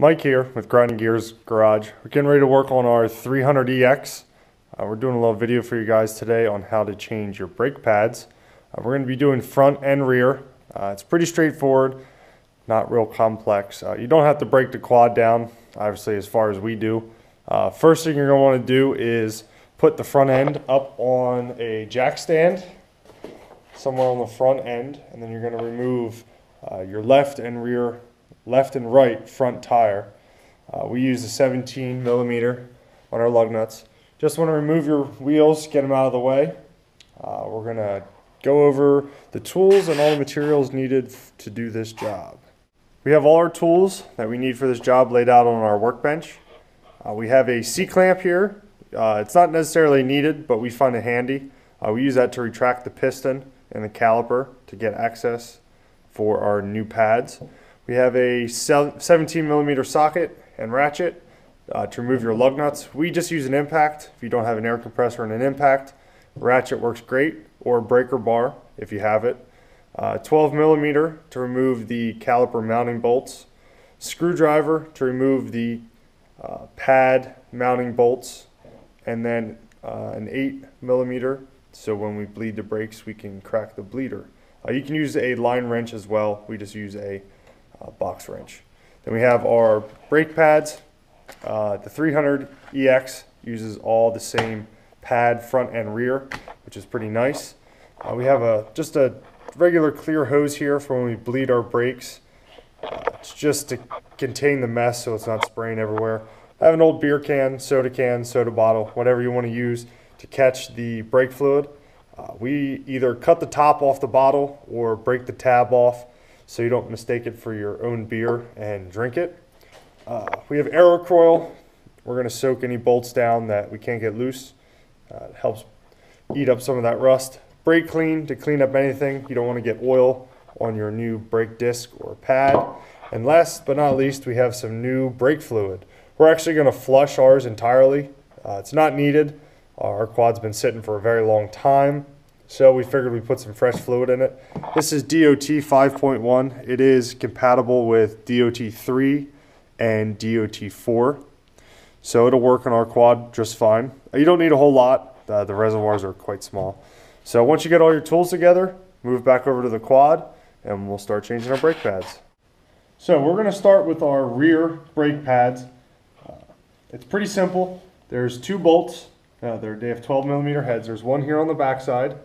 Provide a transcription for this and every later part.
Mike here with Grinding Gears Garage. We're getting ready to work on our 300EX. Uh, we're doing a little video for you guys today on how to change your brake pads. Uh, we're going to be doing front and rear. Uh, it's pretty straightforward, not real complex. Uh, you don't have to break the quad down, obviously as far as we do. Uh, first thing you're going to want to do is put the front end up on a jack stand somewhere on the front end and then you're going to remove uh, your left and rear left and right front tire. Uh, we use a 17 millimeter on our lug nuts. Just want to remove your wheels, get them out of the way. Uh, we're going to go over the tools and all the materials needed to do this job. We have all our tools that we need for this job laid out on our workbench. Uh, we have a C-clamp here. Uh, it's not necessarily needed, but we find it handy. Uh, we use that to retract the piston and the caliper to get access for our new pads. We have a 17 millimeter socket and ratchet uh, to remove your lug nuts. We just use an impact if you don't have an air compressor and an impact. Ratchet works great, or breaker bar if you have it. Uh, 12 millimeter to remove the caliper mounting bolts. Screwdriver to remove the uh, pad mounting bolts. And then uh, an 8 millimeter so when we bleed the brakes we can crack the bleeder. Uh, you can use a line wrench as well. We just use a uh, box wrench. Then we have our brake pads. Uh, the 300EX uses all the same pad front and rear, which is pretty nice. Uh, we have a just a regular clear hose here for when we bleed our brakes. Uh, it's just to contain the mess so it's not spraying everywhere. I have an old beer can, soda can, soda bottle, whatever you want to use to catch the brake fluid. Uh, we either cut the top off the bottle or break the tab off so you don't mistake it for your own beer and drink it. Uh, we have Aerokroil. We're going to soak any bolts down that we can't get loose. Uh, it helps eat up some of that rust. Brake clean to clean up anything. You don't want to get oil on your new brake disc or pad. And last but not least, we have some new brake fluid. We're actually going to flush ours entirely. Uh, it's not needed. Our quad's been sitting for a very long time. So we figured we'd put some fresh fluid in it. This is DOT 5.1. It is compatible with DOT 3 and DOT 4. So it'll work on our quad just fine. You don't need a whole lot. The reservoirs are quite small. So once you get all your tools together, move back over to the quad and we'll start changing our brake pads. So we're going to start with our rear brake pads. Uh, it's pretty simple. There's two bolts. Uh, they have 12 millimeter heads. There's one here on the back side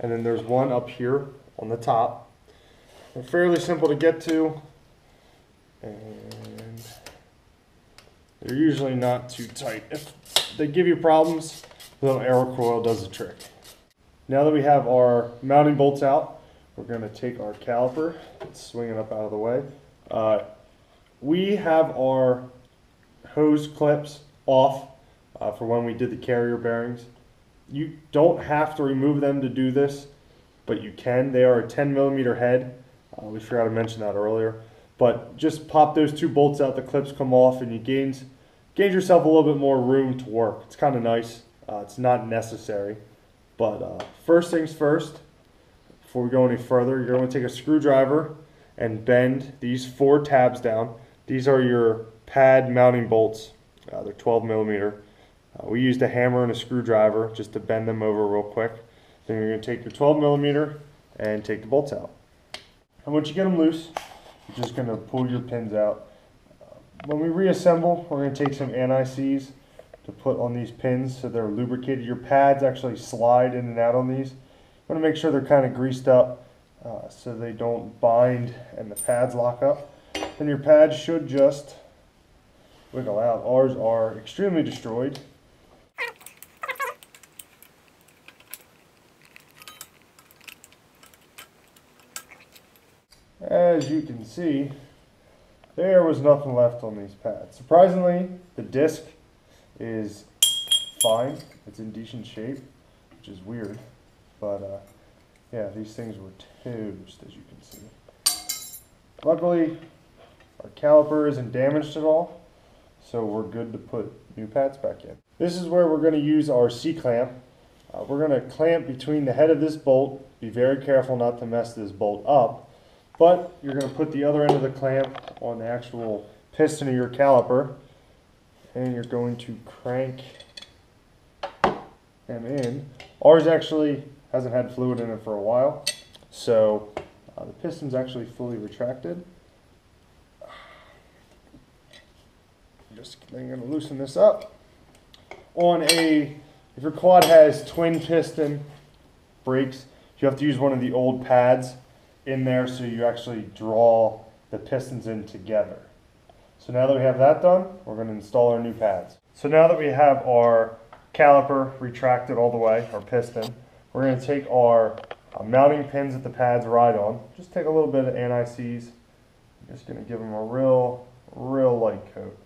and then there's one up here on the top. They're fairly simple to get to, and they're usually not too tight. If they give you problems, the little arrow coil does the trick. Now that we have our mounting bolts out, we're going to take our caliper, swing it up out of the way. Uh, we have our hose clips off uh, for when we did the carrier bearings you don't have to remove them to do this, but you can. They are a 10 millimeter head. Uh, we forgot to mention that earlier. But just pop those two bolts out, the clips come off, and you gains, gains yourself a little bit more room to work. It's kind of nice. Uh, it's not necessary. But uh, first things first, before we go any further, you're going to take a screwdriver and bend these four tabs down. These are your pad mounting bolts. Uh, they're 12 millimeter. Uh, we used a hammer and a screwdriver just to bend them over real quick. Then you're going to take your 12 millimeter and take the bolts out. And once you get them loose, you're just going to pull your pins out. Uh, when we reassemble, we're going to take some anti-seize to put on these pins so they're lubricated. Your pads actually slide in and out on these. You want to make sure they're kind of greased up uh, so they don't bind and the pads lock up. Then your pads should just wiggle out. Ours are extremely destroyed. As you can see, there was nothing left on these pads. Surprisingly, the disc is fine. It's in decent shape, which is weird. But uh, yeah, these things were toast, as you can see. Luckily, our caliper isn't damaged at all, so we're good to put new pads back in. This is where we're going to use our C-clamp. Uh, we're going to clamp between the head of this bolt. Be very careful not to mess this bolt up but you're going to put the other end of the clamp on the actual piston of your caliper and you're going to crank them in. Ours actually hasn't had fluid in it for a while, so uh, the piston's actually fully retracted. I'm just then going to loosen this up. On a, if your quad has twin piston brakes, you have to use one of the old pads in there so you actually draw the pistons in together. So now that we have that done, we're going to install our new pads. So now that we have our caliper retracted all the way, our piston, we're going to take our uh, mounting pins that the pads ride on, just take a little bit of anti-seize, just going to give them a real, real light coat.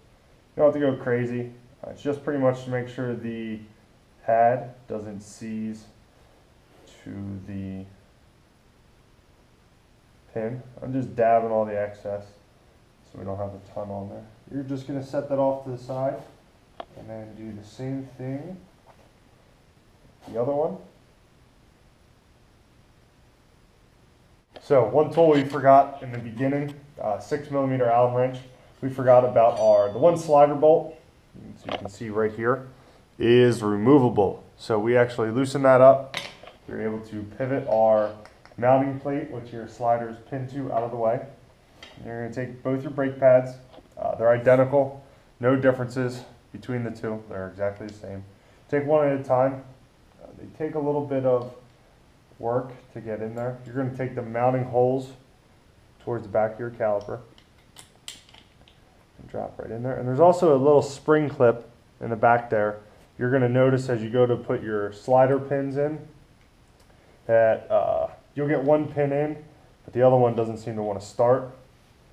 You don't have to go crazy, uh, it's just pretty much to make sure the pad doesn't seize to the pin. I'm just dabbing all the excess so we don't have a ton on there. You're just going to set that off to the side and then do the same thing the other one. So one tool we forgot in the beginning, uh, six millimeter Allen wrench. We forgot about our, the one slider bolt, so you can see right here, is removable. So we actually loosen that up. We're able to pivot our mounting plate, which your sliders pin to out of the way. You're going to take both your brake pads. Uh, they're identical, no differences between the two. They're exactly the same. Take one at a time. Uh, they take a little bit of work to get in there. You're going to take the mounting holes towards the back of your caliper and drop right in there. And there's also a little spring clip in the back there. You're going to notice as you go to put your slider pins in that uh, you'll get one pin in, but the other one doesn't seem to want to start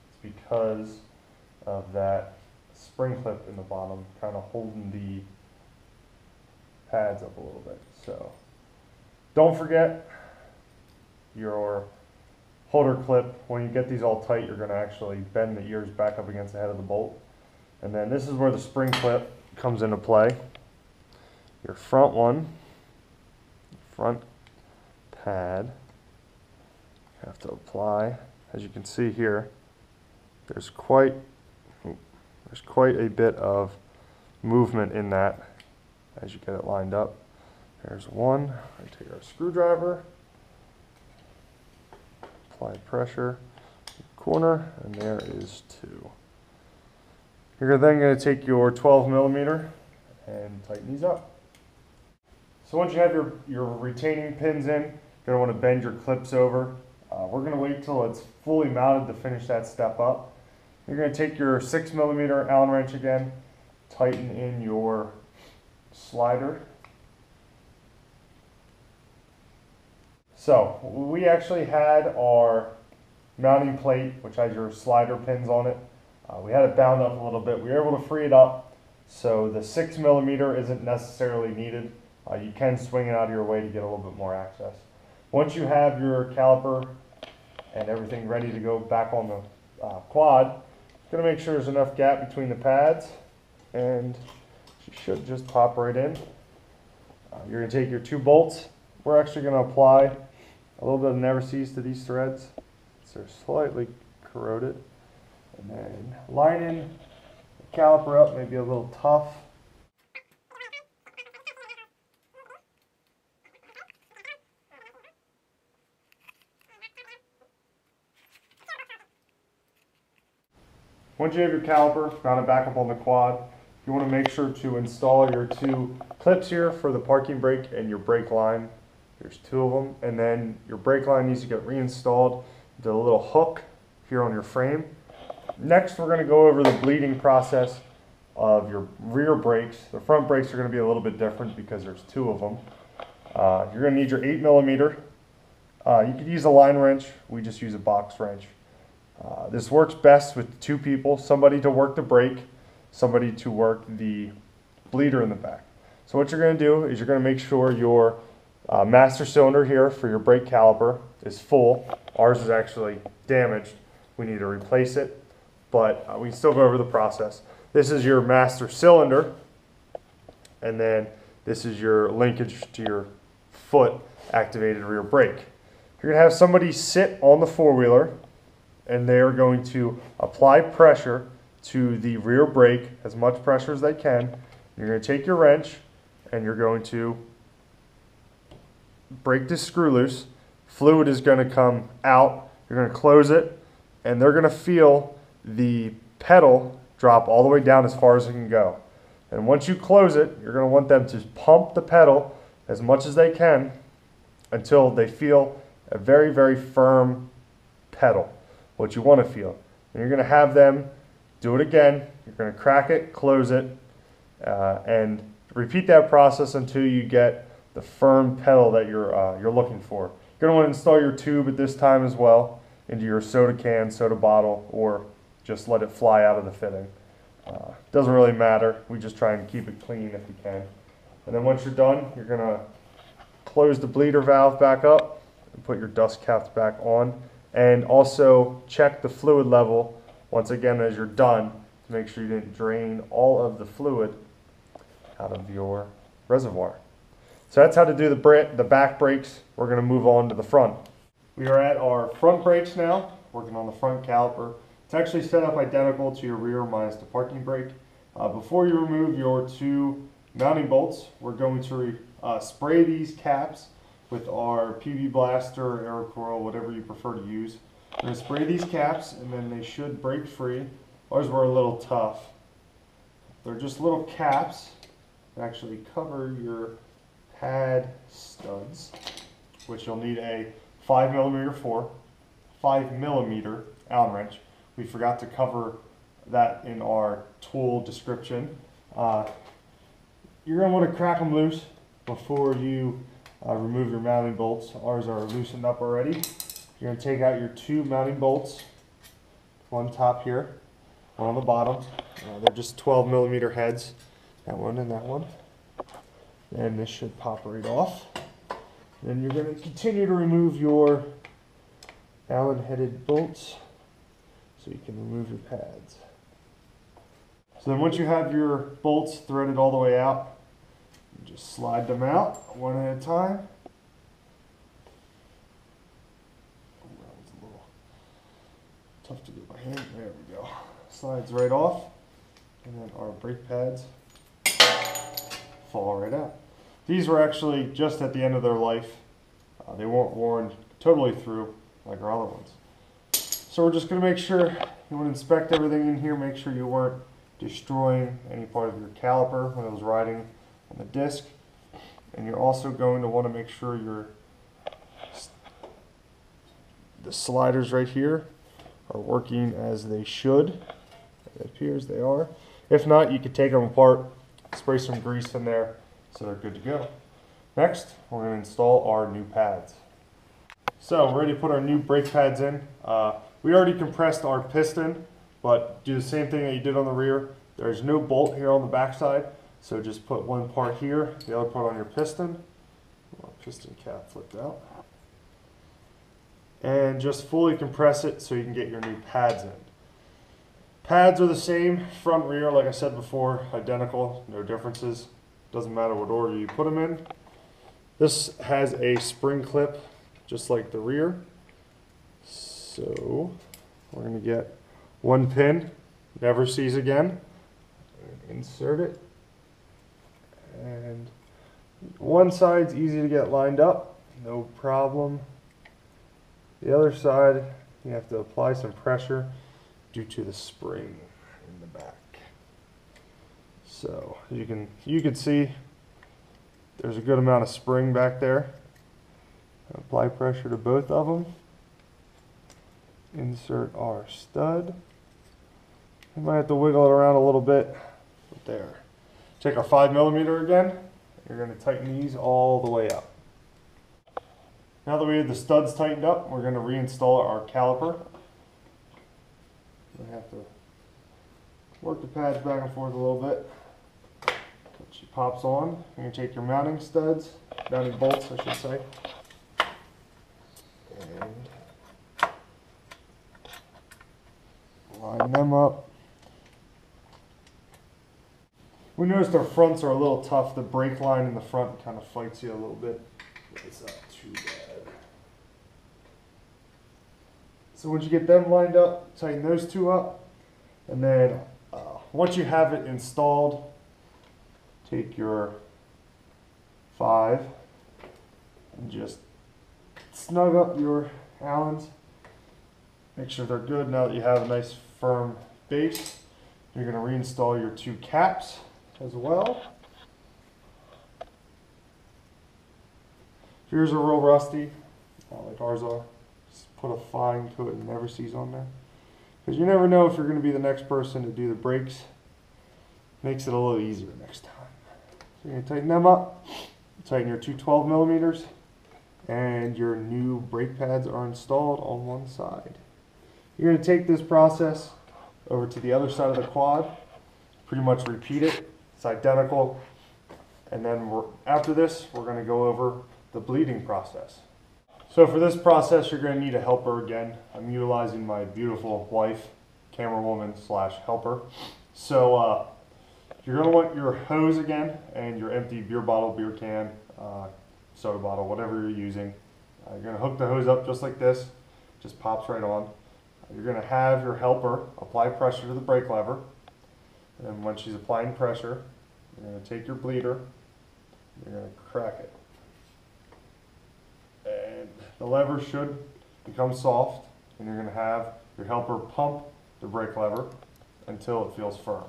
It's because of that spring clip in the bottom kind of holding the pads up a little bit. So don't forget your holder clip. When you get these all tight, you're going to actually bend the ears back up against the head of the bolt. And then this is where the spring clip comes into play. Your front one, front pad, have to apply, as you can see here, there's quite there's quite a bit of movement in that as you get it lined up. There's one. I take our screwdriver, apply pressure, corner, and there is two. You're then going to take your 12 millimeter and tighten these up. So once you have your, your retaining pins in, you're going to want to bend your clips over. Uh, we're going to wait till it's fully mounted to finish that step up. You're going to take your 6 millimeter Allen wrench again, tighten in your slider. So we actually had our mounting plate, which has your slider pins on it. Uh, we had it bound up a little bit. We were able to free it up, so the 6 millimeter isn't necessarily needed. Uh, you can swing it out of your way to get a little bit more access. Once you have your caliper and everything ready to go back on the uh, quad, Gonna make sure there's enough gap between the pads and she should just pop right in. Uh, you're gonna take your two bolts. We're actually gonna apply a little bit of never-seize to these threads. So they're slightly corroded. And then lining the caliper up may be a little tough. Once you have your caliper mounted back up on the quad, you want to make sure to install your two clips here for the parking brake and your brake line. There's two of them. And then your brake line needs to get reinstalled into a little hook here on your frame. Next, we're going to go over the bleeding process of your rear brakes. The front brakes are going to be a little bit different because there's two of them. Uh, you're going to need your 8 millimeter. Uh, you could use a line wrench. We just use a box wrench. Uh, this works best with two people, somebody to work the brake, somebody to work the bleeder in the back. So what you're going to do is you're going to make sure your uh, master cylinder here for your brake caliper is full. Ours is actually damaged. We need to replace it, but uh, we can still go over the process. This is your master cylinder, and then this is your linkage to your foot activated rear brake. You're going to have somebody sit on the four-wheeler and they are going to apply pressure to the rear brake, as much pressure as they can. You're going to take your wrench and you're going to break this screw loose. Fluid is going to come out. You're going to close it, and they're going to feel the pedal drop all the way down as far as it can go. And once you close it, you're going to want them to pump the pedal as much as they can until they feel a very, very firm pedal, what you want to feel. And you're going to have them do it again. You're going to crack it, close it, uh, and repeat that process until you get the firm pedal that you're, uh, you're looking for. You're going to want to install your tube at this time as well into your soda can, soda bottle, or just let it fly out of the fitting. Uh, doesn't really matter. We just try and keep it clean if we can. And then once you're done, you're going to close the bleeder valve back up and put your dust caps back on. And also check the fluid level once again as you're done to make sure you didn't drain all of the fluid out of your reservoir. So that's how to do the, the back brakes. We're going to move on to the front. We are at our front brakes now, working on the front caliper. It's actually set up identical to your rear minus the parking brake. Uh, before you remove your two mounting bolts, we're going to uh, spray these caps with our PB Blaster, Aerocoil, whatever you prefer to use. We're going to spray these caps and then they should break free. Ours were a little tough. They're just little caps that actually cover your pad studs, which you'll need a 5 millimeter for, 5 millimeter Allen wrench. We forgot to cover that in our tool description. Uh, you're going to want to crack them loose before you uh, remove your mounting bolts. Ours are loosened up already. You're going to take out your two mounting bolts, one top here, one on the bottom. Uh, they're just 12 millimeter heads, that one and that one. And this should pop right off. Then you're going to continue to remove your Allen headed bolts so you can remove your pads. So then once you have your bolts threaded all the way out, just slide them out one at a time. Oh, that was a little tough to get my hand. There we go. Slides right off. And then our brake pads fall right out. These were actually just at the end of their life. Uh, they weren't worn totally through like our other ones. So we're just going to make sure you want to inspect everything in here, make sure you weren't destroying any part of your caliper when it was riding on the disc. And you're also going to want to make sure your the sliders right here are working as they should. It appears they are. If not, you could take them apart, spray some grease in there so they're good to go. Next, we're going to install our new pads. So we're ready to put our new brake pads in. Uh, we already compressed our piston, but do the same thing that you did on the rear. There's no bolt here on the backside, so just put one part here, the other part on your piston. Piston cap flipped out. And just fully compress it so you can get your new pads in. Pads are the same, front, rear, like I said before, identical, no differences. Doesn't matter what order you put them in. This has a spring clip, just like the rear. So we're to get one pin, never-seize again. Insert it. And one side's easy to get lined up, no problem. The other side, you have to apply some pressure due to the spring in the back. So you can you can see there's a good amount of spring back there. Apply pressure to both of them. Insert our stud. We might have to wiggle it around a little bit, but there. Take our five millimeter again. You're going to tighten these all the way up. Now that we have the studs tightened up, we're going to reinstall our caliper. We have to work the pads back and forth a little bit. She pops on. You're going to take your mounting studs, mounting bolts, I should say. And line them up. We noticed our fronts are a little tough. The brake line in the front kind of fights you a little bit. It's not too bad. So once you get them lined up, tighten those two up. And then uh, once you have it installed, take your five and just snug up your Allens. Make sure they're good now that you have a nice firm base. You're going to reinstall your two caps as well. Yours are real rusty, uh, like ours are, just put a fine coat and never-seize on there. Because you never know if you're going to be the next person to do the brakes. Makes it a little easier next time. So you're going to tighten them up. Tighten your two 12 millimeters. And your new brake pads are installed on one side. You're going to take this process over to the other side of the quad. Pretty much repeat it. It's identical. And then after this, we're going to go over the bleeding process. So for this process, you're going to need a helper again. I'm utilizing my beautiful wife, camera woman slash helper. So uh, you're going to want your hose again and your empty beer bottle, beer can, uh, soda bottle, whatever you're using. Uh, you're going to hook the hose up just like this. Just pops right on. You're going to have your helper apply pressure to the brake lever. And when she's applying pressure, you're going to take your bleeder, you're going to crack it. And the lever should become soft, and you're going to have your helper pump the brake lever until it feels firm.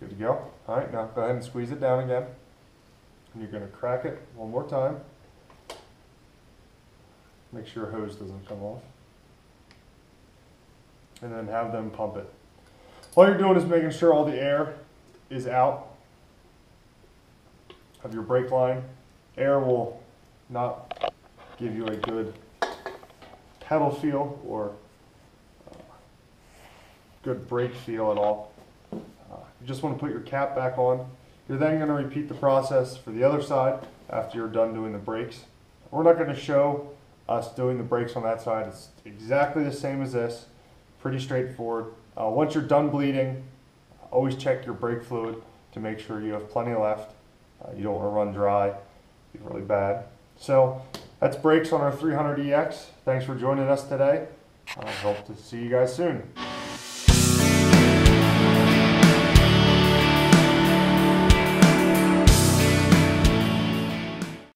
Good to go. All right, now go ahead and squeeze it down again. And you're going to crack it one more time. Make sure your hose doesn't come off. And then have them pump it. All you're doing is making sure all the air is out of your brake line. Air will not give you a good pedal feel or uh, good brake feel at all. Uh, you just want to put your cap back on. You're then going to repeat the process for the other side after you're done doing the brakes. We're not going to show us doing the brakes on that side. It's exactly the same as this, pretty straightforward. Uh, once you're done bleeding, always check your brake fluid to make sure you have plenty left. Uh, you don't want to run dry, be really bad. So that's brakes on our 300EX. Thanks for joining us today. I hope to see you guys soon.